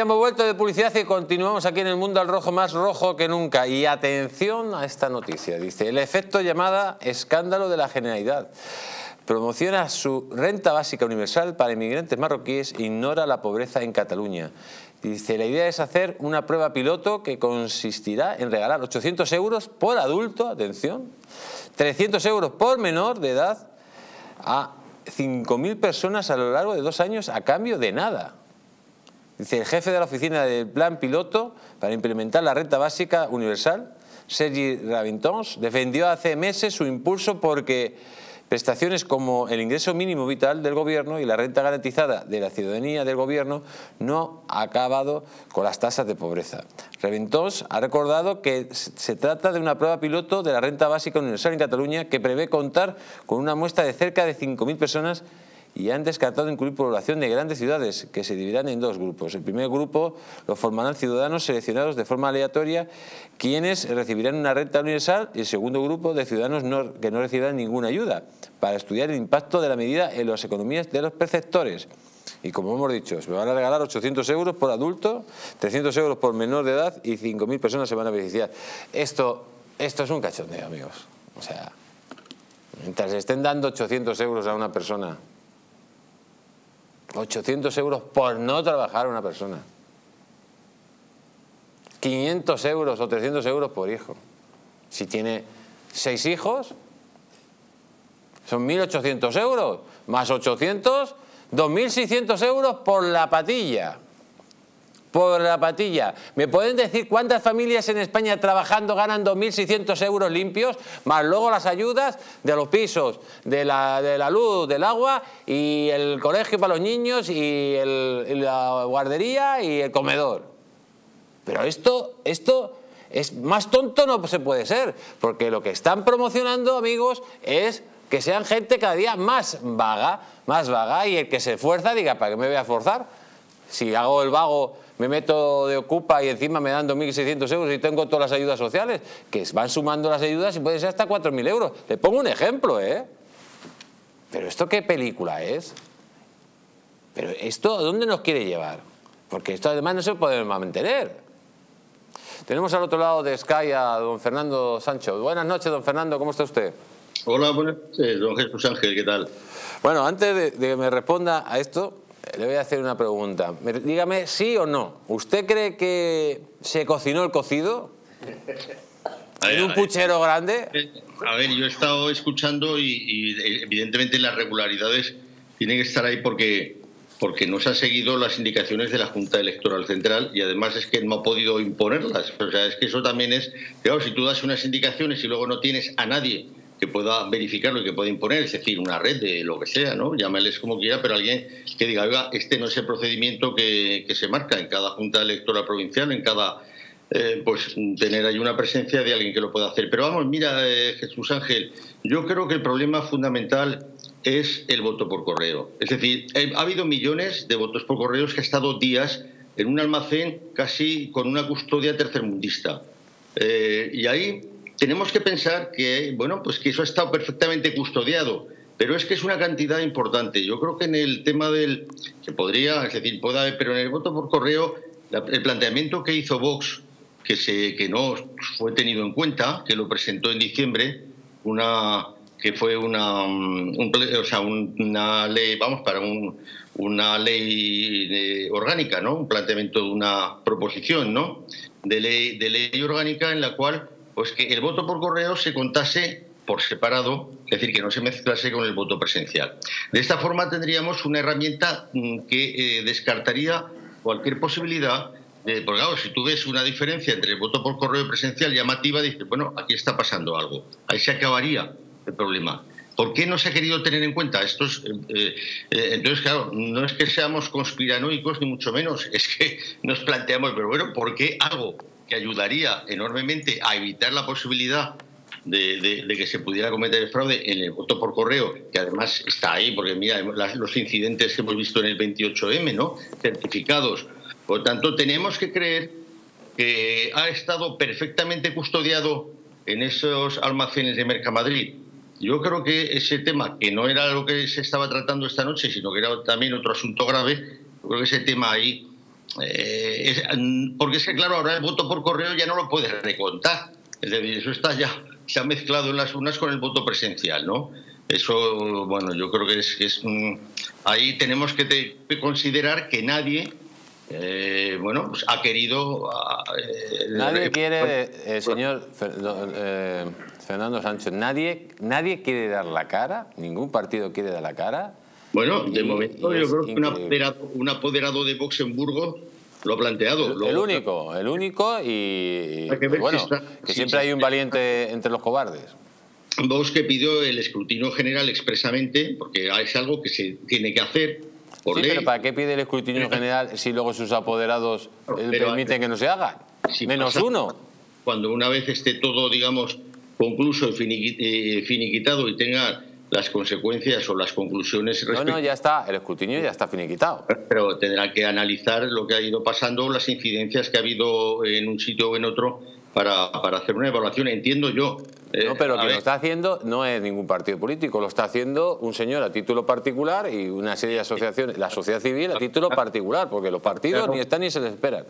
hemos vuelto de publicidad y continuamos aquí en el mundo al rojo más rojo que nunca. Y atención a esta noticia. Dice, el efecto llamada escándalo de la Generalidad. Promociona su renta básica universal para inmigrantes marroquíes e ignora la pobreza en Cataluña. Dice, la idea es hacer una prueba piloto que consistirá en regalar 800 euros por adulto, atención, 300 euros por menor de edad a 5.000 personas a lo largo de dos años a cambio de nada. Dice el jefe de la oficina del plan piloto para implementar la renta básica universal, Sergi Ravintons, defendió hace meses su impulso porque prestaciones como el ingreso mínimo vital del gobierno y la renta garantizada de la ciudadanía del gobierno no ha acabado con las tasas de pobreza. Reventós ha recordado que se trata de una prueba piloto de la renta básica universal en Cataluña que prevé contar con una muestra de cerca de 5.000 personas y han descartado incluir población de grandes ciudades, que se dividirán en dos grupos. El primer grupo lo formarán ciudadanos seleccionados de forma aleatoria, quienes recibirán una renta universal, y el segundo grupo de ciudadanos que no recibirán ninguna ayuda, para estudiar el impacto de la medida en las economías de los perceptores. Y como hemos dicho, se van a regalar 800 euros por adulto, 300 euros por menor de edad y 5.000 personas se van a beneficiar. Esto, esto es un cachondeo, amigos. O sea, mientras estén dando 800 euros a una persona 800 euros por no trabajar una persona. 500 euros o 300 euros por hijo. Si tiene seis hijos, son 1.800 euros. Más 800, 2.600 euros por la patilla por la patilla. ¿Me pueden decir cuántas familias en España trabajando ganan 2.600 euros limpios, más luego las ayudas de los pisos, de la, de la luz, del agua y el colegio para los niños y, la guardería y el comedor? Pero esto, esto es más tonto no se puede ser, porque lo que están promocionando, amigos, es que sean gente cada día más vaga, más vaga, y el que se esfuerza diga, ¿para qué me voy a forzar? Si hago el vago me meto de Ocupa y encima me dan 2.600 euros y tengo todas las ayudas sociales, que van sumando las ayudas y puede ser hasta 4.000 euros. Le pongo un ejemplo, ¿eh? Pero ¿esto qué película es? Pero ¿esto a dónde nos quiere llevar? Porque esto además no se puede mantener. Tenemos al otro lado de Sky a don Fernando Sancho. Buenas noches, don Fernando, ¿cómo está usted? Hola, buenas noches, don Jesús Ángel, ¿qué tal? Bueno, antes de que me responda a esto, le voy a hacer una pregunta. Dígame sí o no. ¿Usted cree que se cocinó el cocido? ¿En un puchero grande? A ver, yo he estado escuchando y, evidentemente las regularidades tienen que estar ahí porque, porque no se han seguido las indicaciones de la Junta Electoral Central y además es que no ha podido imponerlas. O sea, es que eso también es, claro, si tú das unas indicaciones y luego no tienes a nadie que pueda verificarlo y que pueda imponer, es decir, una red de lo que sea, ¿no? Llámales como quiera, pero alguien que diga, oiga, este no es el procedimiento que, se marca en cada junta electoral provincial, en cada eh, pues tener ahí una presencia de alguien que lo pueda hacer. Pero vamos, mira, eh, Jesús Ángel, yo creo que el problema fundamental es el voto por correo. Es decir, eh, ha habido millones de votos por correo que ha estado días en un almacén casi con una custodia tercermundista. y ahí tenemos que pensar que, bueno, pues que eso ha estado perfectamente custodiado, pero es que es una cantidad importante. Yo creo que en el tema del, que podría, es decir, pueda haber, pero en el voto por correo, el planteamiento que hizo Vox, que, se, que no fue tenido en cuenta, que lo presentó en diciembre, una que fue una, o sea, una ley, vamos, para un, una ley eh, orgánica, ¿no? Un planteamiento de una proposición, ¿no? De ley, de ley orgánica en la cual pues que el voto por correo se contase por separado, es decir, que no se mezclase con el voto presencial. De esta forma tendríamos una herramienta mm, que eh, descartaría cualquier posibilidad de, porque claro, si tú ves una diferencia entre el voto por correo presencial llamativa, dices, bueno, aquí está pasando algo. Ahí se acabaría el problema. ¿Por qué no se ha querido tener en cuenta esto? Eh, eh, entonces, claro, no es que seamos conspiranoicos ni mucho menos, es que nos planteamos, pero bueno, ¿por qué algo que ayudaría enormemente a evitar la posibilidad de, que se pudiera cometer el fraude en el voto por correo, que además está ahí, porque mira, los incidentes que hemos visto en el 28M, ¿no? Certificados. Por lo tanto, tenemos que creer que ha estado perfectamente custodiado en esos almacenes de Mercamadrid. Yo creo que ese tema, que no era lo que se estaba tratando esta noche, sino que era también otro asunto grave, creo que ese tema ahí eh, mm, porque es que, claro, ahora el voto por correo ya no lo puedes recontar. Es decir, eso está ya, se ha mezclado en las urnas con el voto presencial, ¿no? Eso, bueno, yo creo que es, es ahí tenemos que, considerar que nadie, eh, bueno, pues ha querido... Eh, nadie quiere, señor Fernando Sánchez, nadie, nadie quiere dar la cara, ningún partido quiere dar la cara bueno, de momento yo creo que un apoderado, de Boxemburgo lo ha planteado. El, único, el único y, bueno, que siempre hay un valiente entre los cobardes. Vox que pidió el escrutinio general expresamente, porque es algo que se tiene que hacer por sí, pero ¿para qué pide el escrutinio general si luego sus apoderados eh, permiten que no se haga? Menos uno. Cuando una vez esté todo, digamos, concluso y finiquitado y tenga las consecuencias o las conclusiones. No, no, ya está, el escrutinio ya está finiquitado. Pero tendrá que analizar lo que ha ido pasando, las incidencias que ha habido en un sitio o en otro para, para hacer una evaluación, entiendo yo. Eh, no, pero lo que lo está haciendo no es ningún partido político, lo está haciendo un señor a título particular y una serie de asociaciones, la sociedad civil a título particular, porque los partidos ni están ni se les esperan.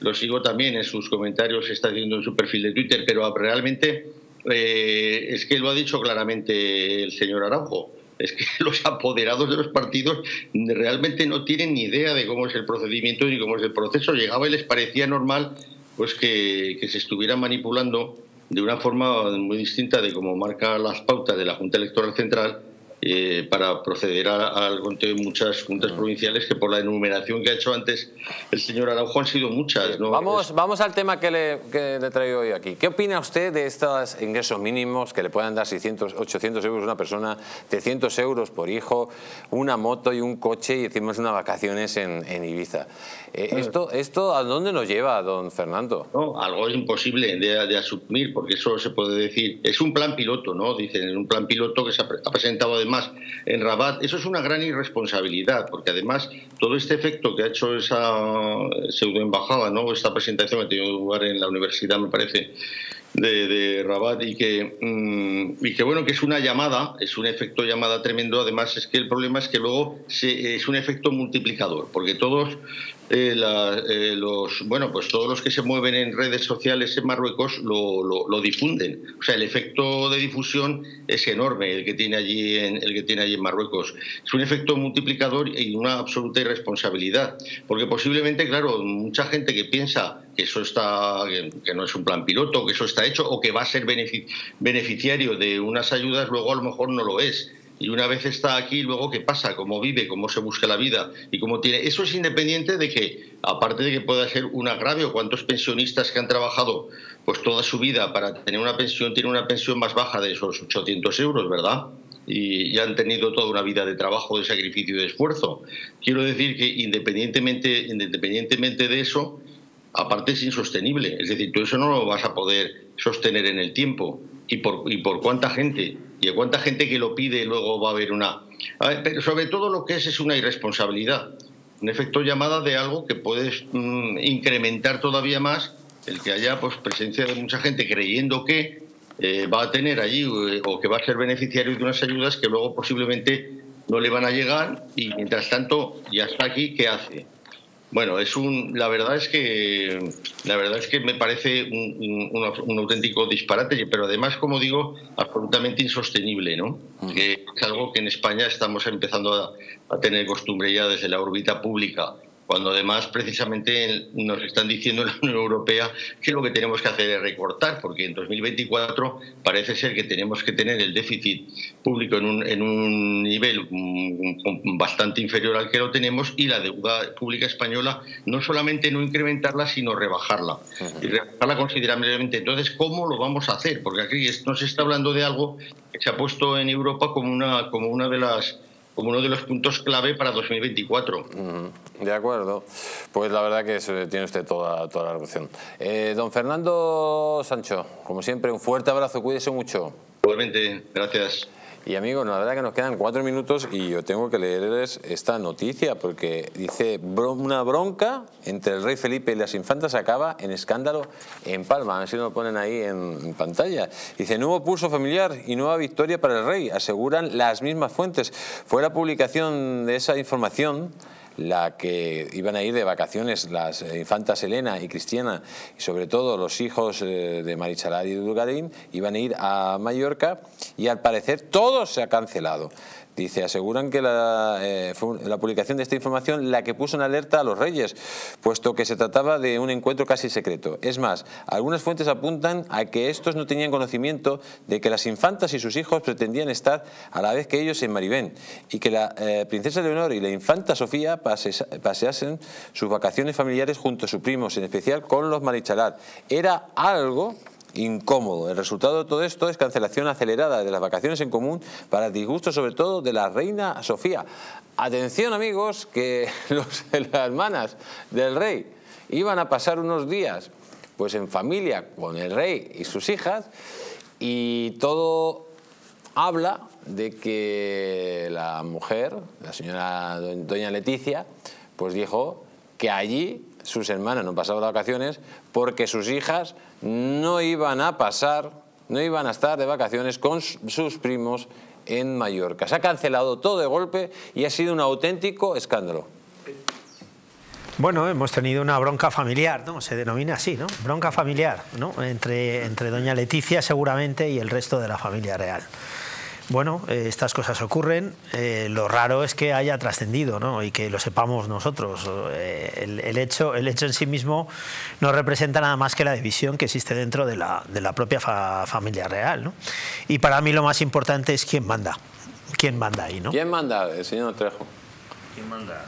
Lo sigo también en sus comentarios, está haciendo en su perfil de Twitter, pero realmente eh, es que lo ha dicho claramente el señor Araujo. Es que los apoderados de los partidos realmente no tienen ni idea de cómo es el procedimiento ni cómo es el proceso. Llegaba y les parecía normal pues que, se estuviera manipulando de una forma muy distinta de cómo marca las pautas de la Junta Electoral Central eh, para proceder al conteo de muchas juntas provinciales que por la enumeración que ha hecho antes el señor Araujo han sido muchas. Vamos, vamos al tema que le, que le traigo hoy aquí. ¿Qué opina usted de estos ingresos mínimos que le puedan dar 600, 800 euros a una persona, 300 euros por hijo, una moto y un coche y decimos unas vacaciones en, en Ibiza? Eh, ¿esto, ¿Esto a dónde nos lleva, don Fernando? No, algo es imposible de, de, asumir, porque eso se puede decir. Es un plan piloto, ¿no? Dicen, un plan piloto que se ha, presentado además en Rabat. Eso es una gran irresponsabilidad, porque además todo este efecto que ha hecho esa pseudoembajada, ¿no? Esta presentación que ha tenido lugar en la universidad, me parece, de, Rabat y que, mm, y que bueno que es una llamada, es un efecto llamada tremendo. Además es que el problema es que luego es un efecto multiplicador, porque todos eh, eh, los bueno pues todos los que se mueven en redes sociales en Marruecos lo, lo, difunden. O sea el efecto de difusión es enorme el que tiene allí en el que tiene allí en Marruecos. Es un efecto multiplicador y una absoluta irresponsabilidad, porque posiblemente claro mucha gente que piensa que eso está que, no es un plan piloto, que eso está hecho o que va a ser beneficiario de unas ayudas, luego a lo mejor no lo es. Y una vez está aquí, luego qué pasa, cómo vive, cómo se busca la vida y cómo tiene. Eso es independiente de que, aparte de que pueda ser un agravio, cuántos pensionistas que han trabajado pues toda su vida para tener una pensión tienen una pensión más baja de esos 800 euros, ¿verdad? Y, y, han tenido toda una vida de trabajo, de sacrificio y de esfuerzo. Quiero decir que independientemente, independientemente de eso, aparte es insostenible. Es decir, tú eso no lo vas a poder sostener en el tiempo. ¿Y por, y por cuánta gente? ¿Y a cuánta gente que lo pide luego va a haber una...? pero sobre todo lo que es es una irresponsabilidad. Un efecto llamada de algo que puedes mm, incrementar todavía más el que haya pues, presencia de mucha gente creyendo que eh, va a tener allí eh, o que va a ser beneficiario de unas ayudas que luego posiblemente no le van a llegar y mientras tanto ya está aquí, ¿qué hace? Bueno, es un, la verdad es que la verdad es que me parece un, auténtico disparate, pero además, como digo, absolutamente insostenible, ¿no? Que es algo que en España estamos empezando a, a tener costumbre ya desde la órbita pública cuando además precisamente nos están diciendo en la Unión Europea que lo que tenemos que hacer es recortar, porque en 2024 parece ser que tenemos que tener el déficit público en un, en un nivel mm, bastante inferior al que lo tenemos y la deuda pública española no solamente no incrementarla, sino rebajarla, y rebajarla considerablemente. Entonces, ¿cómo lo vamos a hacer? Porque aquí no se está hablando de algo que se ha puesto en Europa como una, como una de las como uno de los puntos clave para 2024. De acuerdo. Pues la verdad que tiene usted toda, toda la razón. Eh, don Fernando Sancho, como siempre, un fuerte abrazo, cuídese mucho. Igualmente, gracias. Y amigos, la verdad que nos quedan cuatro minutos y yo tengo que leerles esta noticia porque dice una bronca entre el rey Felipe y las infantas acaba en escándalo en Palma. A ver si lo ponen ahí en, pantalla. Dice, nuevo pulso familiar y nueva victoria para el rey, aseguran las mismas fuentes. Fue la publicación de esa información la que iban a ir de vacaciones las infantas Elena y Cristiana, y sobre todo los hijos eh, de Marichalar y Dulgarín, iban a ir a Mallorca y al parecer todo se ha cancelado. Dice, aseguran que la, eh, fue la publicación de esta información la que puso en alerta a los reyes, puesto que se trataba de un encuentro casi secreto. Es más, algunas fuentes apuntan a que estos no tenían conocimiento de que las infantas y sus hijos pretendían estar a la vez que ellos en Maribén y que la eh, princesa Leonor y la infanta Sofía paseasen sus vacaciones familiares junto a sus primos, en especial con los Marichalar. Era algo incómodo. El resultado de todo esto es cancelación acelerada de las vacaciones en común para disgusto sobre todo de la reina Sofía. Atención amigos, que las hermanas del rey iban a pasar unos días pues en familia con el rey y sus hijas y todo habla de que la mujer, la señora doña Leticia, pues dijo que allí sus hermanas no pasaban vacaciones porque sus hijas no iban a pasar, no iban a estar de vacaciones con sus primos en Mallorca. Se ha cancelado todo de golpe y ha sido un auténtico escándalo. Bueno, hemos tenido una bronca familiar, ¿no? Se denomina así, ¿no? Bronca familiar, ¿no? Entre, entre doña Leticia seguramente y el resto de la familia real. Bueno, eh, estas cosas ocurren. Eh, lo raro es que haya trascendido ¿no? y que lo sepamos nosotros. Eh, el, hecho, el hecho en sí mismo no representa nada más que la división que existe dentro de la, de la propia familia real. ¿no? Y para mí lo más importante es quién manda. ¿Quién manda ahí? ¿no? ¿Quién manda? El señor Trejo. ¿Quién manda?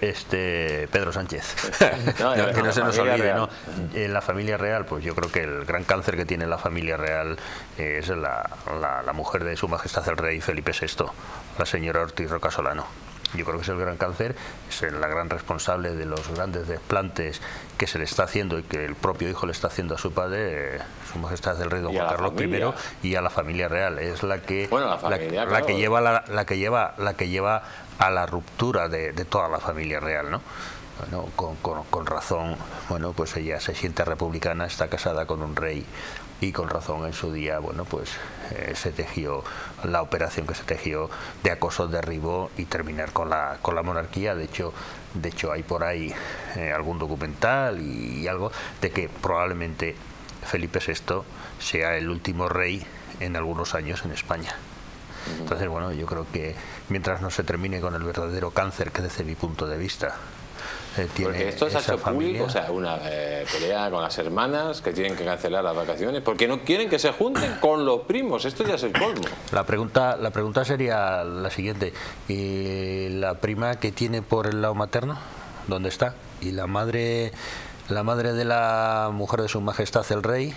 este Pedro Sánchez. que no se nos olvide, ¿no? En la familia real, pues yo creo que el gran cáncer que tiene la familia real es la, la, mujer de su majestad el rey Felipe VI, la señora Ortiz Rocasolano yo creo que es el gran cáncer, es la gran responsable de los grandes desplantes que se le está haciendo y que el propio hijo le está haciendo a su padre, su majestad del rey don Juan Carlos I y a la familia real. Es la que la, que lleva la, que lleva la que lleva a la ruptura de, toda la familia real, ¿no? Bueno, con, con, razón, bueno, pues ella se siente republicana, está casada con un rey y con razón en su día, bueno, pues eh, se tejió la operación que se tejió de acoso, derribo y terminar con la, con la monarquía. De hecho, de hecho hay por ahí eh, algún documental y, algo de que probablemente Felipe VI sea el último rey en algunos años en España. Entonces, bueno, yo creo que mientras no se termine con el verdadero cáncer, que desde mi punto de vista eh, porque esto es hecho público, o sea, una eh, pelea con las hermanas que tienen que cancelar las vacaciones, porque no quieren que se junten con los primos, esto ya es el colmo. La pregunta, la pregunta sería la siguiente, ¿y la prima que tiene por el lado materno, dónde está? ¿Y la madre, la madre de la mujer de su majestad el rey,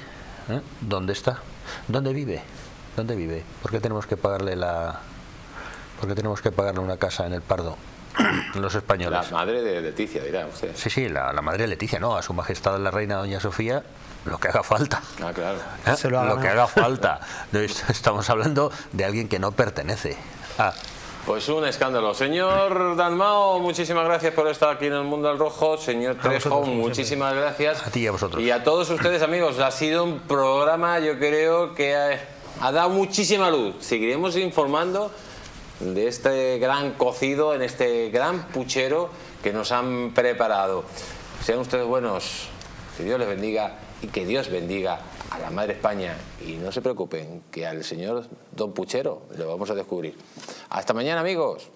¿eh? dónde está? ¿Dónde vive? ¿Dónde vive? ¿Por qué tenemos que pagarle la... ¿Por qué tenemos que pagarle una casa en el Pardo? los españoles. La madre de Leticia, dirá usted. Sí, sí, la, madre de Leticia, no, a su majestad la reina doña Sofía, lo que haga falta. Ah, claro. ¿Eh? Lo, que haga falta. Estamos hablando de alguien que no pertenece. Ah. Pues un escándalo. Señor Dalmao, muchísimas gracias por estar aquí en el Mundo al Rojo. Señor Trejo, muchísimas gracias. A ti y a vosotros. Y a todos ustedes, amigos. Ha sido un programa, yo creo, que ha, ha dado muchísima luz. Seguiremos informando de este gran cocido, en este gran puchero que nos han preparado. Sean ustedes buenos, que Dios les bendiga y que Dios bendiga a la Madre España. Y no se preocupen, que al señor Don Puchero lo vamos a descubrir. Hasta mañana, amigos.